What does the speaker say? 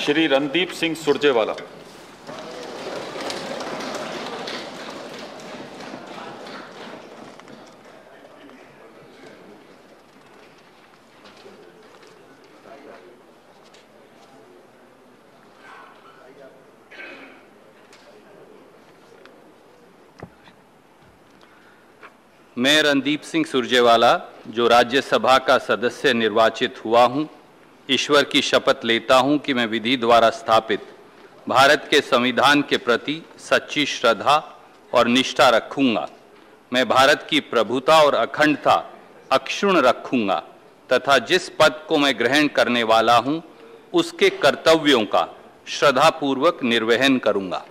श्री रणदीप सिंह सुरजेवाला। मैं रणदीप सिंह सुरजेवाला जो राज्यसभा का सदस्य निर्वाचित हुआ हूँ, ईश्वर की शपथ लेता हूँ कि मैं विधि द्वारा स्थापित, भारत के संविधान के प्रति सच्ची श्रद्धा और निष्ठा रखूँगा। मैं भारत की प्रभुता और अखंडता अक्षुण रखूँगा तथा जिस पद को मैं ग्रहण करने वाला हूँ, उसके कर्तव्यों का श्रद्धापूर्वक निर्वहन करूँगा।